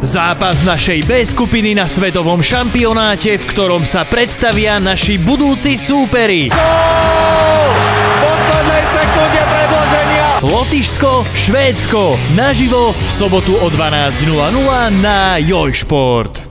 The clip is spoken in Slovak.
Zápas našej B skupiny na svetovom šampionáte, v ktorom sa predstavia naši budúci súperi. V poslednej sekunde predloženia. Lotyšsko, Švédsko, naživo v sobotu o 12.00 na Jojšport.